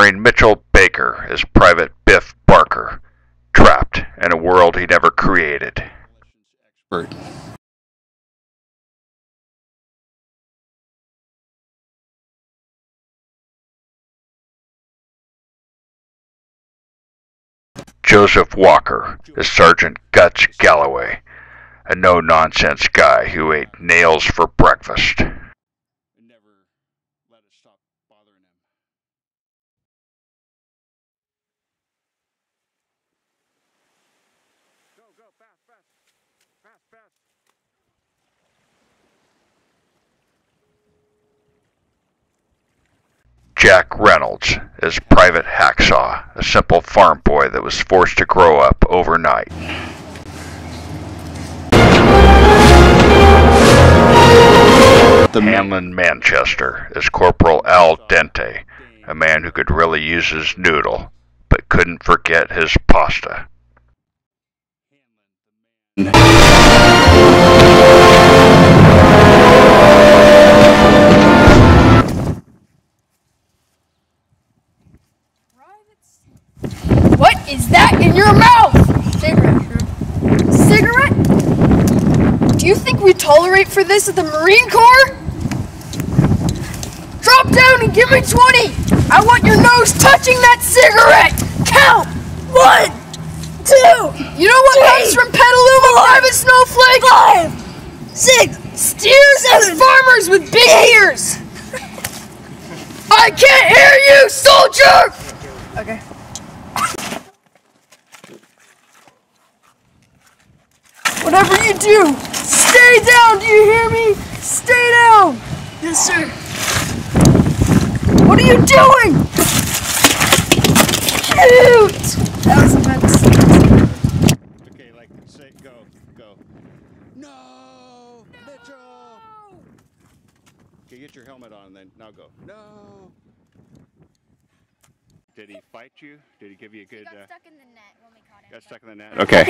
starring Mitchell Baker as Private Biff Barker, trapped in a world he never created. Joseph Walker as Sergeant Guts Galloway, a no nonsense guy who ate nails for breakfast. And never let it stop bothering him. Go, go, fast, fast. Fast, fast. Jack Reynolds is Private Hacksaw, a simple farm boy that was forced to grow up overnight. The Hanlin Manchester is Corporal Al Dente, a man who could really use his noodle, but couldn't forget his pasta. Is that in your mouth? Cigarette. Cigarette? Do you think we tolerate for this at the Marine Corps? Drop down and give me 20! I want your nose touching that cigarette! Count! One, two, you know what comes from Petaluma, Private Snowflake? Five, six, steers as farmers with big ears! I can't hear you, soldier! Okay. Whatever you do, stay down. Do you hear me? Stay down. Yes, sir. What are you doing? Shoot! That was a bad mistake. Okay, like, say, go, go. No! Mitchell! Okay, get your helmet on, then now go. No! Did he fight you? Did he give you a good? Uh, the net. Okay.